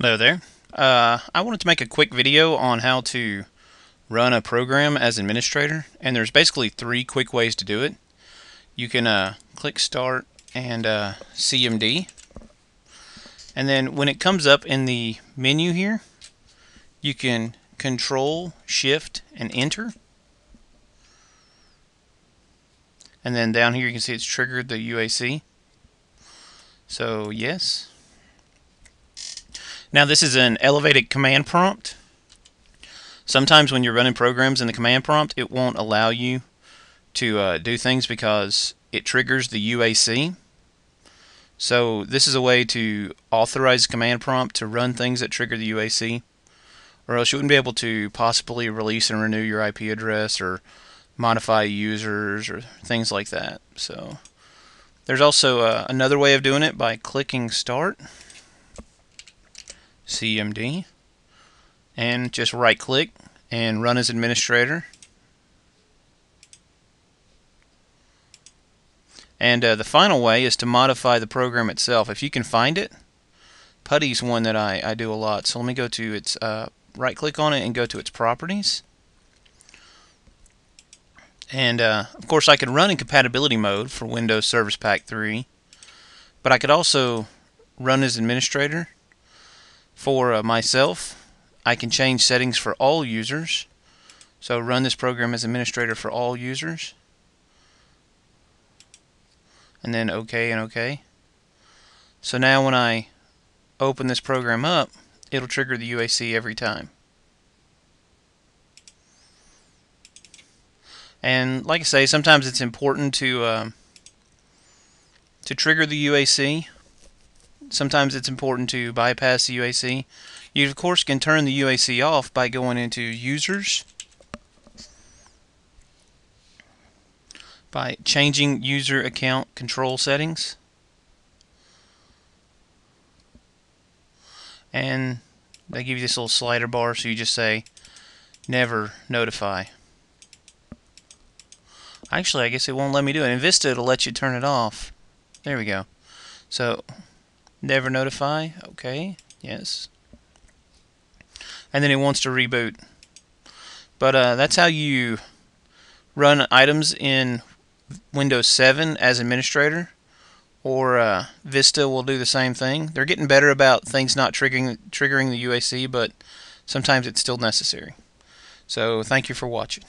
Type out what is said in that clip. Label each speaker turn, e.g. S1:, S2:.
S1: Hello there. Uh, I wanted to make a quick video on how to run a program as administrator and there's basically three quick ways to do it. You can uh, click start and uh, CMD and then when it comes up in the menu here you can control shift and enter and then down here you can see it's triggered the UAC so yes now this is an elevated command prompt. Sometimes when you're running programs in the command prompt, it won't allow you to uh, do things because it triggers the UAC. So this is a way to authorize the command prompt to run things that trigger the UAC or else you wouldn't be able to possibly release and renew your IP address or modify users or things like that. So there's also uh, another way of doing it by clicking start. CMD and just right click and run as administrator. And uh, the final way is to modify the program itself. If you can find it PuTTy's one that I, I do a lot. So let me go to its uh, right click on it and go to its properties. And uh, of course I can run in compatibility mode for Windows Service Pack 3 but I could also run as administrator for uh, myself, I can change settings for all users. So run this program as administrator for all users. And then OK and OK. So now when I open this program up, it'll trigger the UAC every time. And like I say, sometimes it's important to um, to trigger the UAC sometimes it's important to bypass the UAC. You of course can turn the UAC off by going into users. By changing user account control settings. And they give you this little slider bar so you just say never notify. Actually I guess it won't let me do it. In Vista it'll let you turn it off. There we go. So Never notify. Okay. Yes. And then it wants to reboot. But uh, that's how you run items in Windows 7 as administrator. Or uh, Vista will do the same thing. They're getting better about things not triggering triggering the UAC, but sometimes it's still necessary. So thank you for watching.